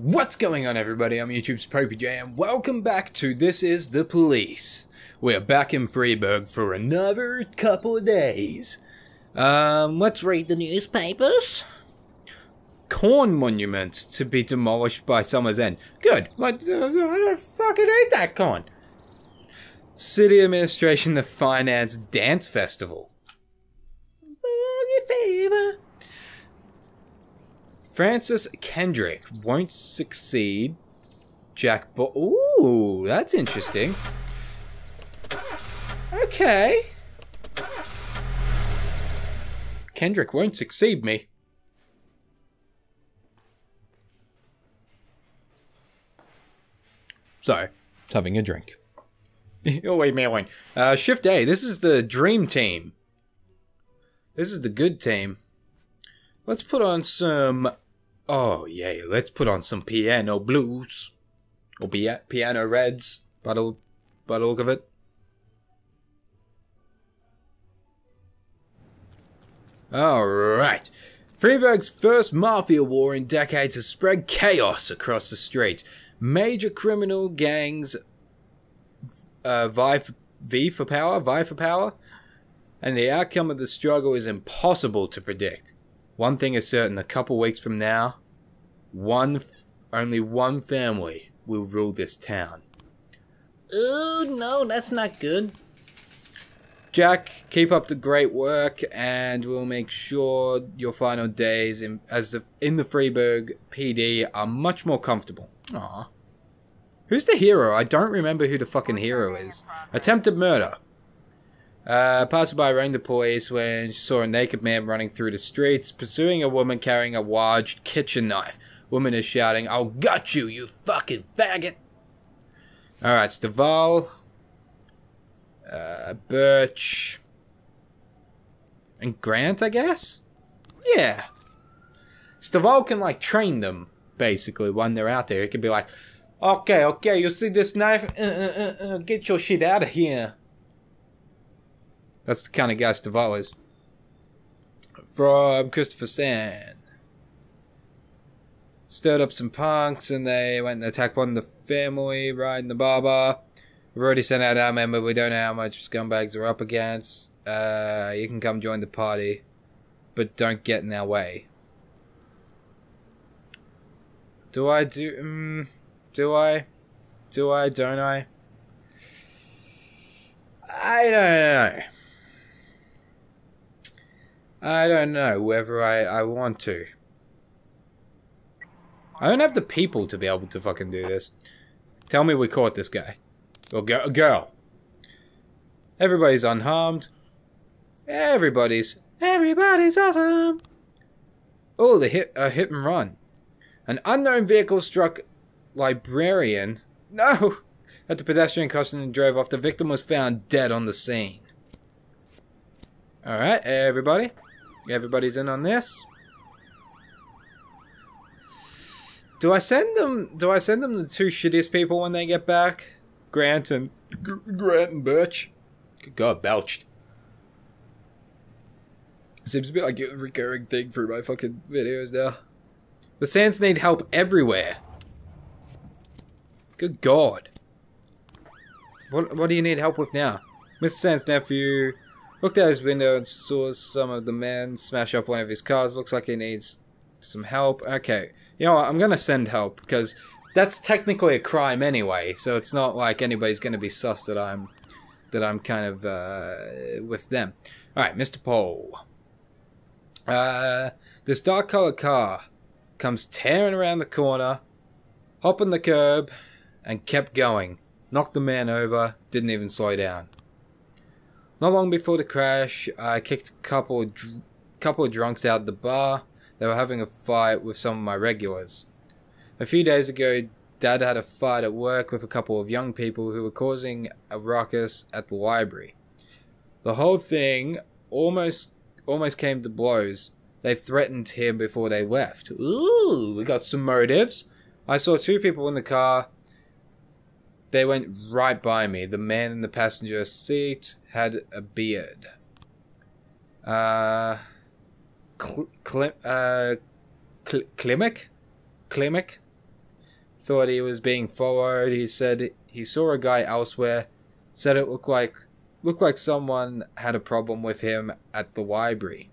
What's going on everybody, I'm YouTube's Popey JN and welcome back to This is the Police. We're back in Freeburg for another couple of days. Um, let's read the newspapers. Corn monuments to be demolished by summer's end. Good, but I don't fucking hate that corn. City administration to finance dance festival. Fever. Francis Kendrick won't succeed. Jack Bo- Ooh, that's interesting. Okay. Kendrick won't succeed me. Sorry, having a drink. oh wait, man, wait. Uh, Shift A. This is the dream team. This is the good team. Let's put on some Oh yeah, let's put on some piano blues. Or pia piano reds, by the, by the look of it. Alright. Freeburg's first mafia war in decades has spread chaos across the streets. Major criminal gangs uh, vie for, vie for power, vie for power, and the outcome of the struggle is impossible to predict. One thing is certain, a couple weeks from now, one, only one family will rule this town. Oh, no, that's not good. Jack, keep up the great work, and we'll make sure your final days in, as the, in the Freeburg PD are much more comfortable. Aw. Who's the hero? I don't remember who the fucking hero is. Attempted murder. Uh, passerby rang the police when she saw a naked man running through the streets, pursuing a woman carrying a large kitchen knife. Woman is shouting, I'll gut you, you fucking faggot! Alright, Staval. Uh, Birch. And Grant, I guess? Yeah. Staval can, like, train them, basically, when they're out there. He can be like, okay, okay, you see this knife? Uh, uh, uh, uh get your shit out of here. That's the kind of guy Staval is. From Christopher Sand. Stirred up some punks and they went and attacked one of the family riding in the barber. We've already sent out our member. We don't know how much scumbags are up against. Uh, you can come join the party. But don't get in our way. Do I do... Um, do I? Do I? Don't I? I don't know. I don't know whether I, I want to. I don't have the people to be able to fucking do this. Tell me we caught this guy. Or girl. girl. Everybody's unharmed. Everybody's... Everybody's awesome! Oh, the hit, a hit and run. An unknown vehicle struck librarian. No! At the pedestrian crossing and drove off. The victim was found dead on the scene. Alright, everybody. Everybody's in on this. Do I send them? Do I send them the two shittiest people when they get back? Grant and G Grant and Birch. Good God, belched. Seems to be like a recurring thing through my fucking videos now. The Sands need help everywhere. Good God. What What do you need help with now? Mr. Sands' nephew looked out his window and saw some of the men smash up one of his cars. Looks like he needs some help. Okay. You know what, I'm gonna send help, because that's technically a crime anyway, so it's not like anybody's gonna be sus that I'm that I'm kind of uh, with them. Alright, Mr. Pole. Uh, this dark colored car comes tearing around the corner, hop on the curb, and kept going. Knocked the man over, didn't even slow down. Not long before the crash, I kicked a couple of, couple of drunks out of the bar, they were having a fight with some of my regulars. A few days ago, Dad had a fight at work with a couple of young people who were causing a ruckus at the library. The whole thing almost almost came to blows. They threatened him before they left. Ooh, we got some motives. I saw two people in the car. They went right by me. The man in the passenger seat had a beard. Uh, Cl uh, Cl Klimek? Klimek? thought he was being followed. He said he saw a guy elsewhere. Said it looked like looked like someone had a problem with him at the library.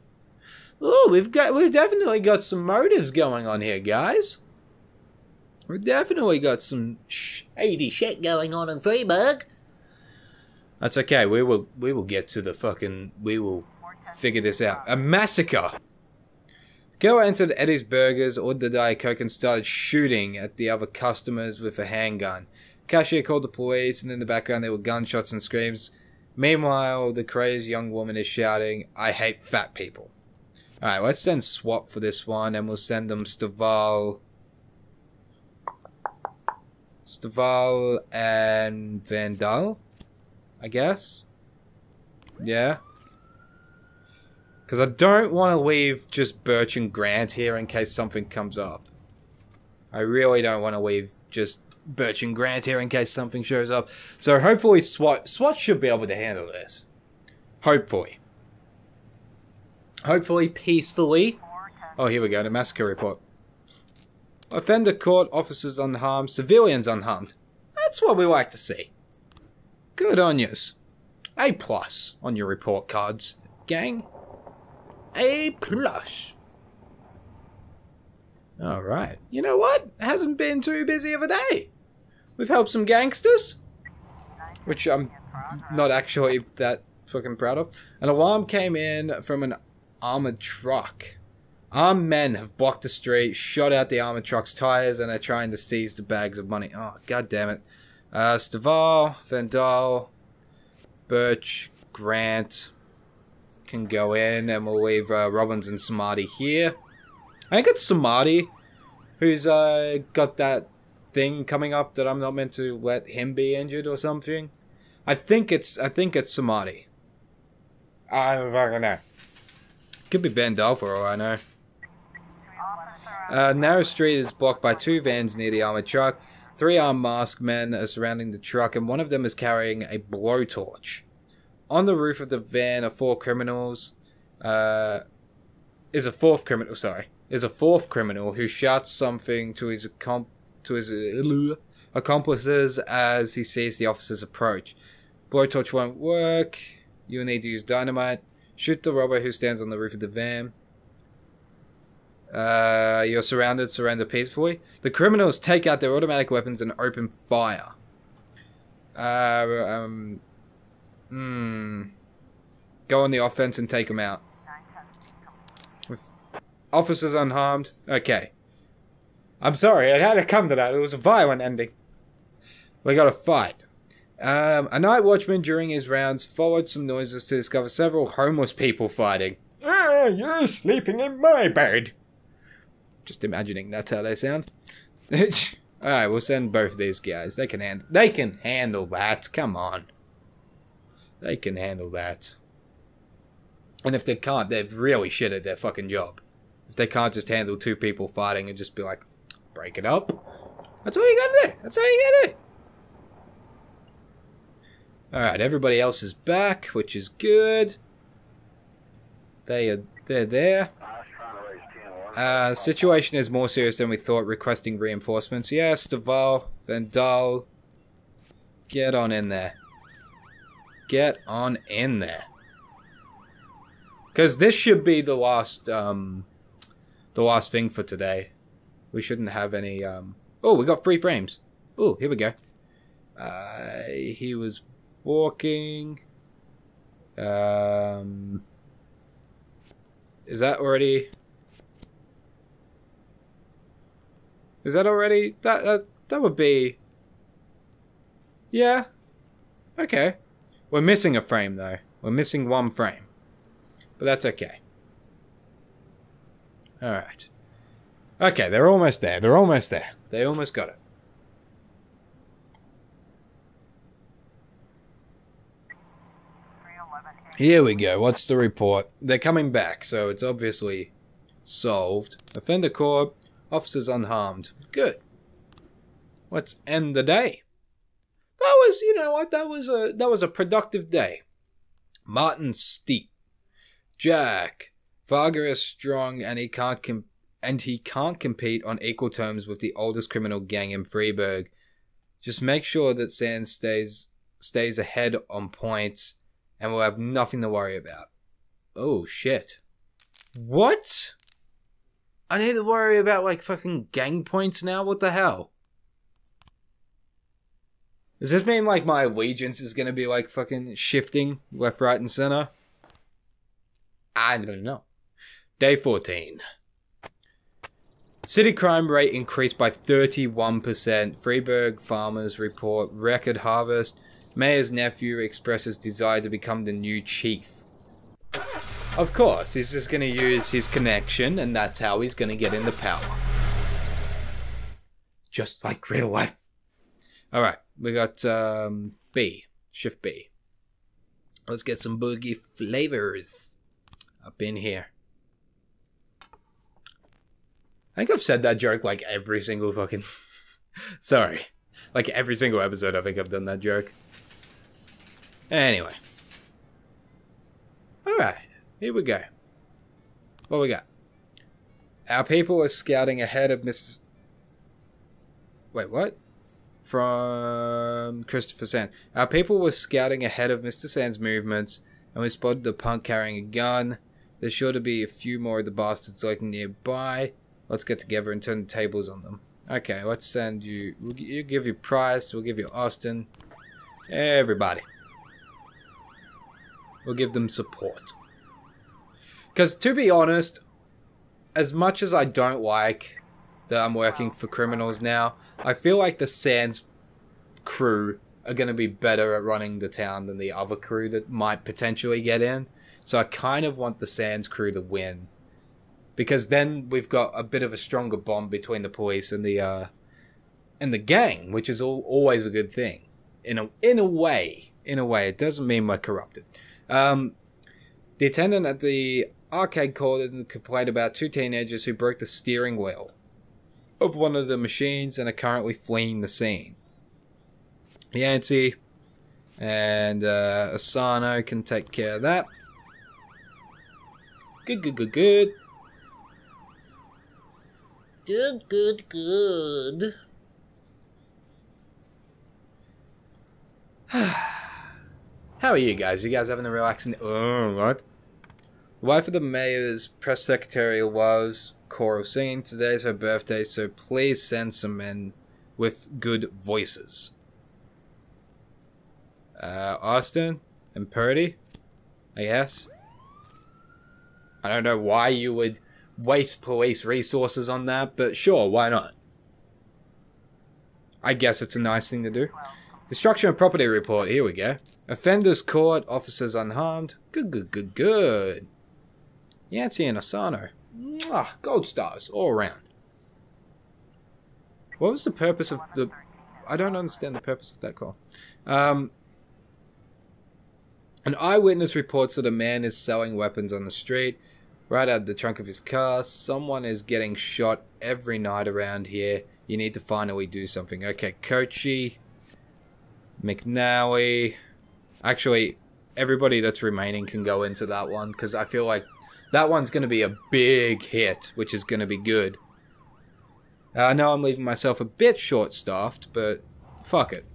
Oh, we've got we've definitely got some motives going on here, guys. We've definitely got some shady shit going on in Freeburg. That's okay. We will we will get to the fucking we will figure this out. A massacre. Go entered Eddie's Burgers, ordered the Diet Coke, and started shooting at the other customers with a handgun. Cashier called the police, and in the background there were gunshots and screams. Meanwhile, the crazed young woman is shouting, I hate fat people. Alright, let's send SWAT for this one, and we'll send them Staval. Staval and Vandal, I guess. Yeah. Because I don't want to leave just Birch and Grant here in case something comes up. I really don't want to leave just Birch and Grant here in case something shows up. So hopefully SWAT, SWAT should be able to handle this. Hopefully. Hopefully peacefully. Oh, here we go. The massacre report. Offender caught, officers unharmed, civilians unharmed. That's what we like to see. Good on yous. A plus on your report cards, gang. A plus. Alright. You know what? It Hasn't been too busy of a day. We've helped some gangsters. Which I'm not actually that fucking proud of. An alarm came in from an armored truck. Armed men have blocked the street, shot out the armored truck's tires, and are trying to seize the bags of money. Oh, god damn it. Uh, Staval, Vandal, Birch, Grant, can go in and we'll leave uh, Robbins and Samadhi here. I think it's Samadhi who's uh, got that thing coming up that I'm not meant to let him be injured or something. I think it's I think it's Samadhi. I don't fucking know. Could be Vandal for all I know. Uh, narrow street is blocked by two vans near the armored truck. Three armed masked men are surrounding the truck, and one of them is carrying a blowtorch on the roof of the van are four criminals. Uh, is a fourth criminal. Sorry, is a fourth criminal who shouts something to his to his uh, accomplices as he sees the officers approach. Blowtorch won't work. You will need to use dynamite. Shoot the robber who stands on the roof of the van. Uh, you're surrounded. Surrender peacefully. The criminals take out their automatic weapons and open fire. Uh, um, Hmm. Go on the offense and take them out. With officers unharmed. Okay. I'm sorry, it had to come to that. It was a violent ending. We got a fight. Um, a night watchman during his rounds followed some noises to discover several homeless people fighting. Ah, you're sleeping in my bed. Just imagining that's how they sound. Alright, we'll send both these guys. They can handle they can handle that. Come on. They can handle that. And if they can't, they've really shit at their fucking job. If they can't just handle two people fighting and just be like, break it up. That's all you gotta do. That's all you gotta do. Alright, everybody else is back, which is good. They are they're there. Uh, situation is more serious than we thought, requesting reinforcements. Yes, Duval, Vandal. Get on in there. Get on in there. Because this should be the last, um, the last thing for today. We shouldn't have any, um... Oh, we got three frames. Oh, here we go. Uh, he was walking. Um... Is that already... Is that already... That, that, that would be... Yeah. Okay. We're missing a frame though. We're missing one frame. But that's okay. Alright. Okay, they're almost there. They're almost there. They almost got it. Here we go. What's the report? They're coming back, so it's obviously solved. Offender caught. Officers unharmed. Good. Let's end the day was, you know what, that was a that was a productive day. Martin Steep, Jack, Varga is strong and he can't com- and he can't compete on equal terms with the oldest criminal gang in Freeburg. Just make sure that Sands stays stays ahead on points, and we'll have nothing to worry about. Oh shit! What? I need to worry about like fucking gang points now. What the hell? Does this mean like my allegiance is gonna be like fucking shifting left, right, and center? I don't know. Day 14. City crime rate increased by 31%. Freeburg farmers report record harvest. Mayor's nephew expresses desire to become the new chief. Of course, he's just going to use his connection, and that's how he's going to get into power. Just like real life. Alright, we got um, B. Shift B. Let's get some boogie flavors up in here. I think I've said that joke like every single fucking. Sorry. Like every single episode, I think I've done that joke. Anyway. Alright, here we go. What we got? Our people are scouting ahead of Miss. Wait, what? From Christopher Sand. Our people were scouting ahead of Mr. Sand's movements, and we spotted the punk carrying a gun. There's sure to be a few more of the bastards lurking nearby. Let's get together and turn the tables on them. Okay, let's send you. We'll you give you Price. We'll give you Austin. Everybody. We'll give them support. Because to be honest, as much as I don't like that I'm working for criminals now, I feel like the Sands crew are going to be better at running the town than the other crew that might potentially get in. So I kind of want the Sands crew to win because then we've got a bit of a stronger bond between the police and the uh, and the gang, which is all, always a good thing. In a in a way, in a way, it doesn't mean we're corrupted. Um, the attendant at the arcade called and complained about two teenagers who broke the steering wheel of one of the machines and are currently fleeing the scene. Yancey and uh, Asano can take care of that. Good, good, good, good. Good, good, good. How are you guys? You guys having a relaxing? Oh, what? The wife of the mayor's press secretary was choral singing. Today's her birthday, so please send some men with good voices. Uh, Austin and Purdy, I guess. I don't know why you would waste police resources on that, but sure, why not? I guess it's a nice thing to do. Destruction of property report, here we go. Offenders caught, officers unharmed. Good, good, good, good. Yancy and Asano. Mwah, gold stars, all around. What was the purpose of the... I don't understand the purpose of that call. Um, an eyewitness reports that a man is selling weapons on the street. Right out the trunk of his car, someone is getting shot every night around here. You need to finally do something. Okay, Kochi, McNally. Actually, everybody that's remaining can go into that one because I feel like that one's going to be a big hit, which is going to be good. Uh, I know I'm leaving myself a bit short-staffed, but fuck it.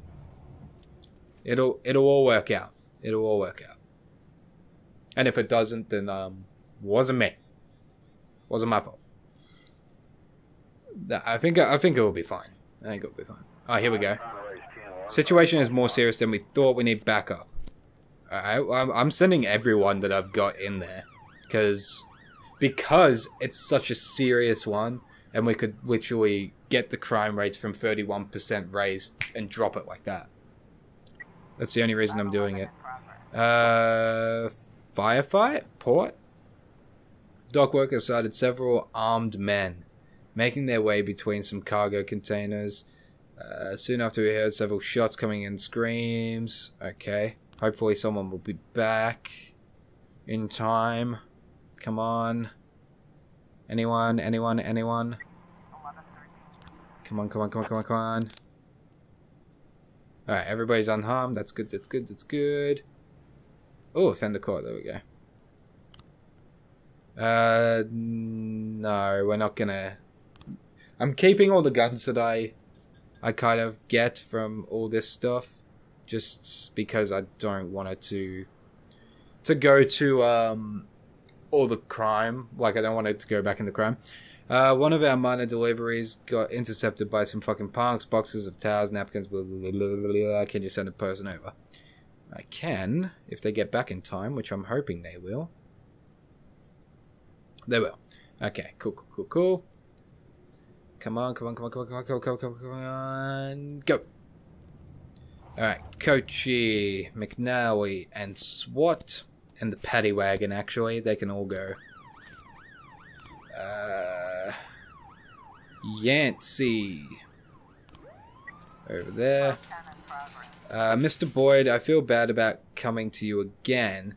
It'll it'll all work out. It'll all work out. And if it doesn't, then um, wasn't me. Wasn't my fault. I think I think it will be fine. I think it will be fine. Oh, here we go. Situation is more serious than we thought. We need backup. I, I'm sending everyone that I've got in there, because because it's such a serious one, and we could literally get the crime rates from 31% raised and drop it like that. That's the only reason I'm doing it. Uh, firefight? Port? Dock workers sighted several armed men making their way between some cargo containers. Uh, soon after we heard several shots coming in screams. Okay. Hopefully someone will be back in time. Come on. Anyone? Anyone? Anyone? Come on, come on, come on, come on, come on. Alright, everybody's unharmed. That's good, that's good, that's good. Oh, offender court. There we go. Uh, no, we're not gonna. I'm keeping all the guns that I, I kind of get from all this stuff, just because I don't want it to, to go to um, all the crime. Like I don't want it to go back into crime. Uh, one of our minor deliveries got intercepted by some fucking punks. Boxes of towels, napkins. Blah, blah, blah, blah. Can you send a person over? I can if they get back in time, which I'm hoping they will. They will. Okay, cool, cool, cool, cool. Come on, come on, come on, come on, come on, come on, come on, come on, come on. go. Alright, Coachy, McNally, and SWAT, and the paddy wagon, actually, they can all go. Uh, Yancey. Over there. Uh, Mr. Boyd, I feel bad about coming to you again.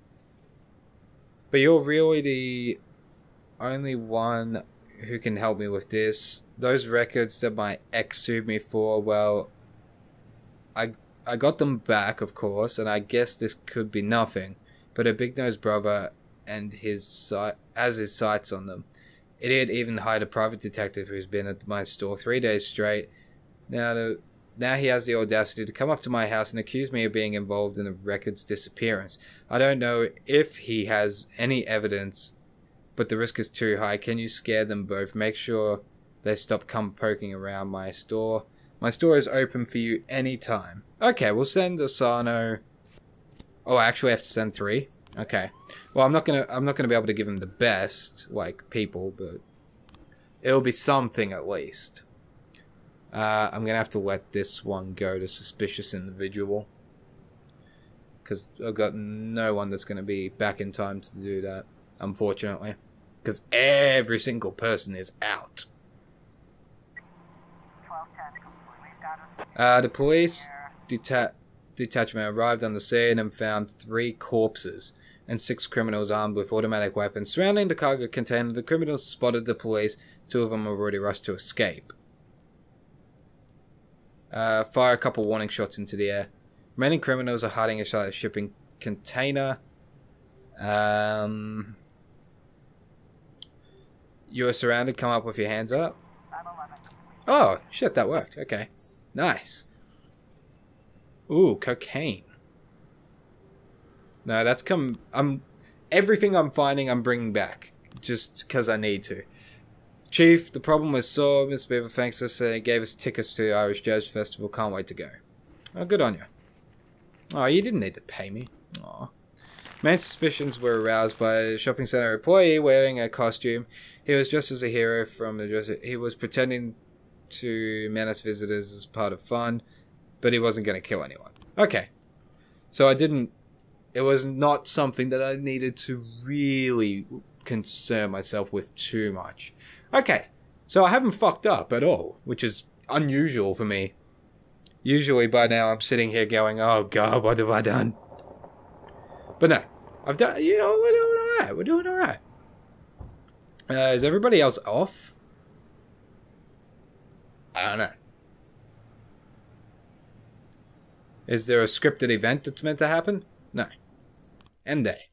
But you're really the only one who can help me with this. Those records that my ex sued me for, well, I I got them back, of course, and I guess this could be nothing. But a big nosed brother and his si- has his sights on them. Idiot even hired a private detective who's been at my store three days straight. Now to now he has the audacity to come up to my house and accuse me of being involved in the record's disappearance. I don't know if he has any evidence, but the risk is too high. Can you scare them both? Make sure they stop come poking around my store. My store is open for you anytime. Okay, we'll send Asano. Oh, I actually have to send three. Okay. Well, I'm not gonna. I'm not gonna be able to give him the best like people, but it'll be something at least. Uh, I'm gonna have to let this one go to suspicious individual because I've got no one that's gonna be back in time to do that, unfortunately, because every single person is out. Uh, the police deta- detachment arrived on the scene and found three corpses and six criminals armed with automatic weapons surrounding the cargo container. The criminals spotted the police. Two of them already rushed to escape. Uh, fire a couple warning shots into the air. Remaining criminals are hiding inside a shipping container. Um, you are surrounded. Come up with your hands up. Oh, shit, that worked. Okay. Nice. Ooh, cocaine. No, that's come. I'm everything I'm finding. I'm bringing back just because I need to. Chief, the problem was solved. Miss Beaver thanks us and gave us tickets to the Irish Jazz Festival. Can't wait to go. Oh, good on you. Oh, you didn't need to pay me. Aw. Man's suspicions were aroused by a shopping center employee wearing a costume. He was dressed as a hero from the dress. He was pretending to menace visitors as part of fun, but he wasn't going to kill anyone. Okay. So I didn't. It was not something that I needed to really concern myself with too much. Okay. So I haven't fucked up at all, which is unusual for me. Usually by now I'm sitting here going, oh god, what have I done? But no. I've done, you know, we're doing alright. We're doing alright. Uh, is everybody else off? I don't know. Is there a scripted event that's meant to happen? No. End day.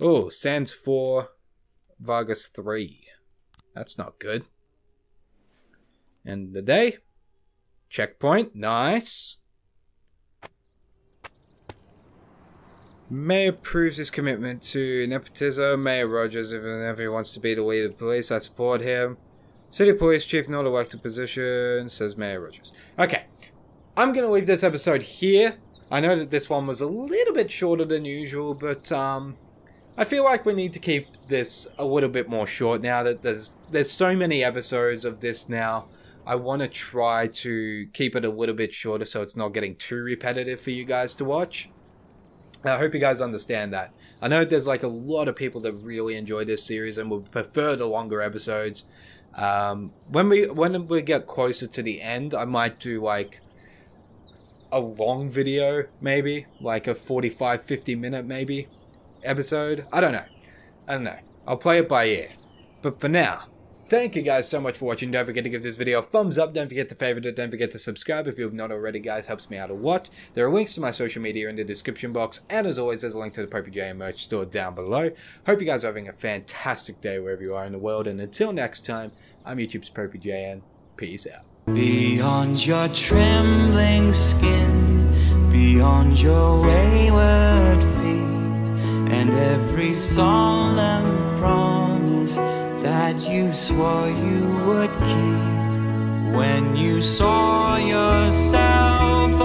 Oh, Sands 4, Vargas 3. That's not good. End the day. Checkpoint. Nice. Mayor proves his commitment to nepotism. Mayor Rogers, if ever he wants to be the leader of police, I support him. City Police Chief, not elected position, says Mayor Rogers. Okay. I'm going to leave this episode here. I know that this one was a little bit shorter than usual, but um, I feel like we need to keep this a little bit more short now that there's there's so many episodes of this now. I want to try to keep it a little bit shorter so it's not getting too repetitive for you guys to watch. I hope you guys understand that. I know there's like a lot of people that really enjoy this series and would prefer the longer episodes. Um, when we when we get closer to the end, I might do like a long video, maybe like a 45, 50 minute maybe episode. I don't know. I don't know. I'll play it by ear. But for now, Thank you guys so much for watching. Don't forget to give this video a thumbs up. Don't forget to favorite it. Don't forget to subscribe if you have not already, guys. Helps me out a lot. There are links to my social media in the description box. And as always, there's a link to the Popey JN merch store down below. Hope you guys are having a fantastic day wherever you are in the world. And until next time, I'm YouTube's Popey JN. Peace out. Beyond your trembling skin, beyond your wayward feet, and every solemn promise that you swore you would keep. When you saw yourself